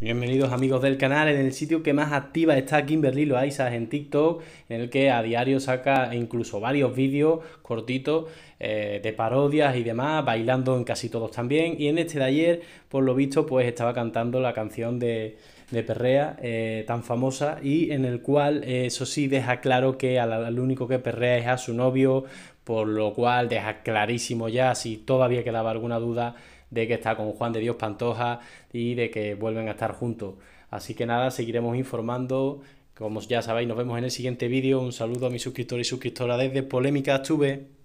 Bienvenidos amigos del canal, en el sitio que más activa está Kimberly Loaiza en TikTok, en el que a diario saca incluso varios vídeos cortitos eh, de parodias y demás, bailando en casi todos también. Y en este de ayer, por lo visto, pues estaba cantando la canción de, Perrea, eh, tan famosa, y en el cual, eh, eso sí, deja claro que al, único que perrea es a su novio, por lo cual deja clarísimo ya, si todavía quedaba alguna duda, de que está con Juan de Dios Pantoja y de que vuelven a estar juntos. Así que nada, seguiremos informando. Como ya sabéis, nos vemos en el siguiente vídeo. Un saludo a mis suscriptores y suscriptoras desde Polémica Tuve.